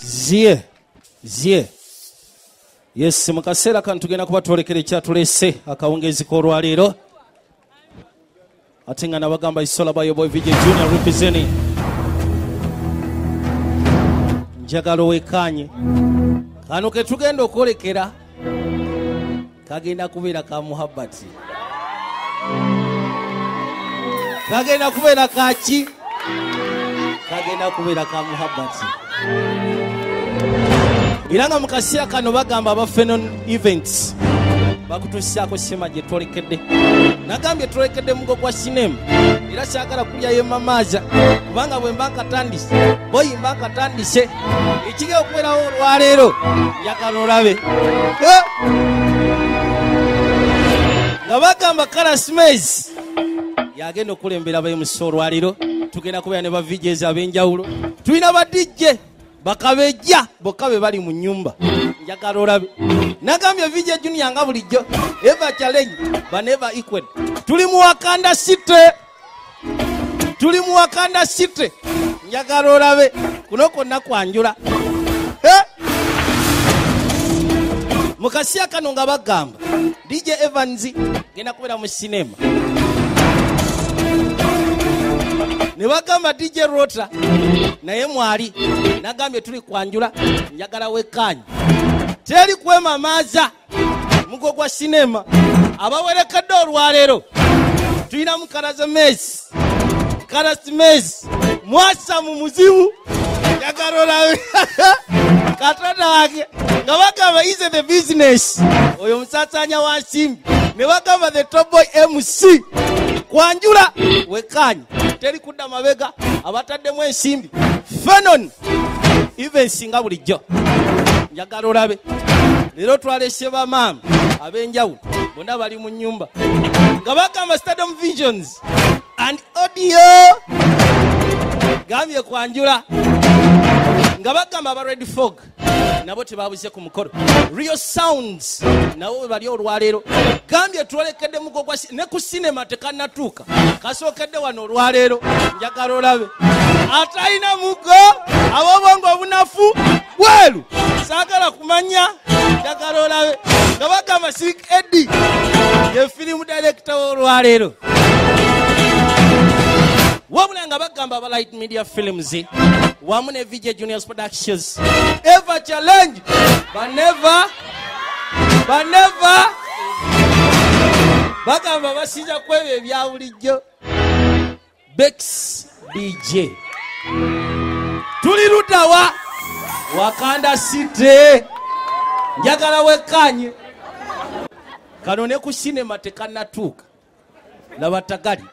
zye zye yes mu kaseera kano tugenda kuba twolekera ekyatulese akawungezi k'olwaleero ate nga nabagamba isola bayoboy vj junior representing njagala owekanye kano ke tugenda okwolekera kagenda kubeera ka muhabbati. Kagenda kubeera kaki kagenda kubeera ka muhabbati era nga mu kaseera kano bagamba aba fenon events bakutuusaako sema gye twolekedde nagambye twolekedde mugo gwa sinema era kyagala kulyayo mamaaza kubanga bwe mba nkatandise boyimba nkatandise ekigenda okubeerawo olwaleero njagala olabe. Nga bagamba karasmes yagenda okulembera abemusa olwaliro tugenda kubeera ne bavijezi ab'enjawulo. Tulina badijje bakabejja bokka be bali mu nyumba njagala olabe. Nagambye vije junior nga bulijjo eva challenge baneva equal. Tuli mu wakanda city. Tuli mu wakanda city. Njagala olabe. Kuno kwonna kwanjula. Mu kaseera kano nga bagamba dj evans genda kubeera mu sinema ne bagamba dj rota naye mwali nagambye tuli kwanjula njagala wekkanyi teri kwemamaaza mugo gwa sinema abawerekedde olwaleero tulinamu karaze mesi karasi mesi mwasa mu muzimu njagala olabe. Katonda wange nga bagamba ise the business? Oyo musasanya wa nsimbi. Ne bagamba the toboy mc kwanjula wekanyi teri kudda mabega abataddemu ensimbi. Fenon even singa bulijjo. Njagala olabe. Leero twalese bamaama ab'enjawulo bonna bali mu nyumba nga bagamba stadium visions and audio gambye kwanjula. Nga bagamba aba red fog nabo tebabuze ku mukolo. Real sounds. Nabo bwe bali olwaleero. Gambye twolekedde mugo gwa si- ne ku sinema tekanatuuka. Kasookedde wano olwaleero. Njagala olabe. Atalina mugo? Ab'obwongo obunafu? Bweru! Saagala kumanya? Njagala olabe. Nga bagamba sik edi ye firimu direkita w'olwaleero wabula nga bagamba aba light media films wamu ne vj juniors productions. Eva challenge baneva baneva bagamba basinza kwebyo ebya bulijjo. Bex dj tuli ludawa wakanda city njagala wekkanye kano ne ku sinema tekanatuuka laba tagali